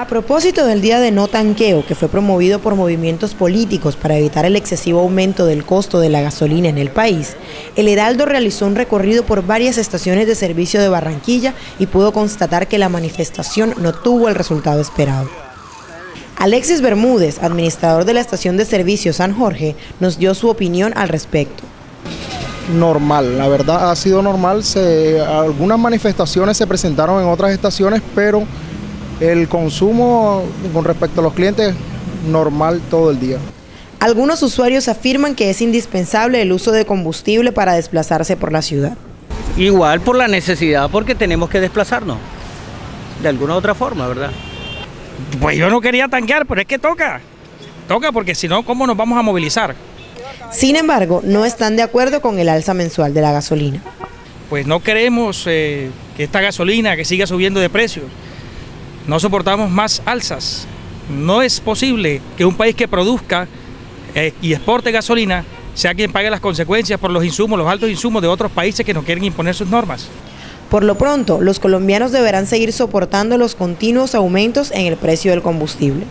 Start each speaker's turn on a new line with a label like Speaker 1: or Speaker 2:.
Speaker 1: A propósito del día de no tanqueo, que fue promovido por movimientos políticos para evitar el excesivo aumento del costo de la gasolina en el país, el Heraldo realizó un recorrido por varias estaciones de servicio de Barranquilla y pudo constatar que la manifestación no tuvo el resultado esperado. Alexis Bermúdez, administrador de la estación de servicio San Jorge, nos dio su opinión al respecto.
Speaker 2: Normal, la verdad ha sido normal. Se, algunas manifestaciones se presentaron en otras estaciones, pero el consumo con respecto a los clientes, normal todo el día.
Speaker 1: Algunos usuarios afirman que es indispensable el uso de combustible para desplazarse por la ciudad.
Speaker 3: Igual por la necesidad, porque tenemos que desplazarnos. De alguna u otra forma, ¿verdad?
Speaker 4: Pues yo no quería tanquear, pero es que toca. Toca porque si no, ¿cómo nos vamos a movilizar?
Speaker 1: Sin embargo, no están de acuerdo con el alza mensual de la gasolina.
Speaker 4: Pues no queremos eh, que esta gasolina que siga subiendo de precio no soportamos más alzas. No es posible que un país que produzca eh, y exporte gasolina sea quien pague las consecuencias por los insumos, los altos insumos de otros países que no quieren imponer sus normas.
Speaker 1: Por lo pronto, los colombianos deberán seguir soportando los continuos aumentos en el precio del combustible.